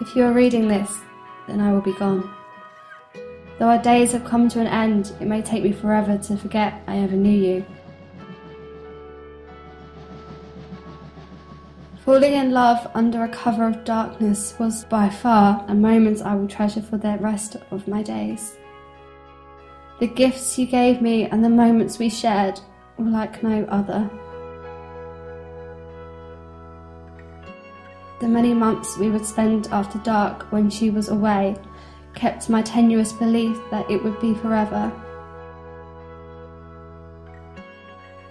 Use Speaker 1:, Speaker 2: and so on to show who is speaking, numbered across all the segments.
Speaker 1: If you are reading this, then I will be gone. Though our days have come to an end, it may take me forever to forget I ever knew you. Falling in love under a cover of darkness was by far a moment I will treasure for the rest of my days. The gifts you gave me and the moments we shared were like no other. The many months we would spend after dark when she was away kept my tenuous belief that it would be forever.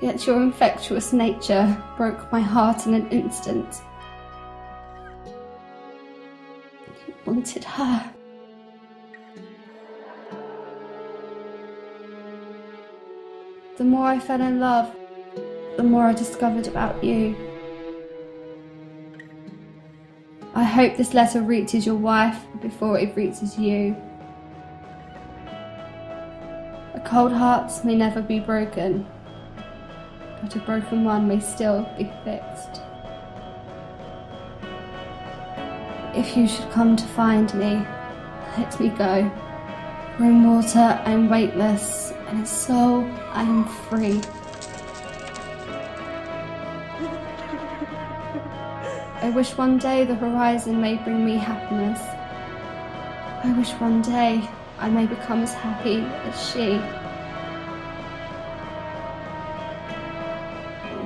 Speaker 1: Yet your infectious nature broke my heart in an instant. You wanted her. The more I fell in love, the more I discovered about you. I hope this letter reaches your wife before it reaches you. A cold heart may never be broken, but a broken one may still be fixed. If you should come to find me, let me go. In water I am weightless, and in soul I am free. I wish one day the horizon may bring me happiness. I wish one day I may become as happy as she.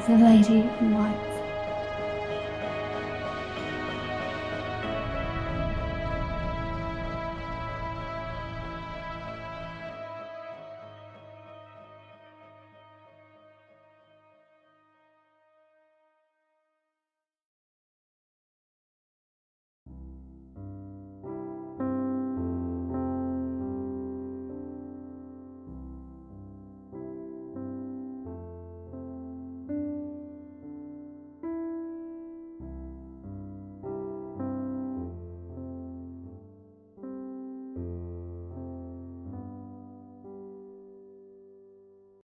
Speaker 1: The lady in white.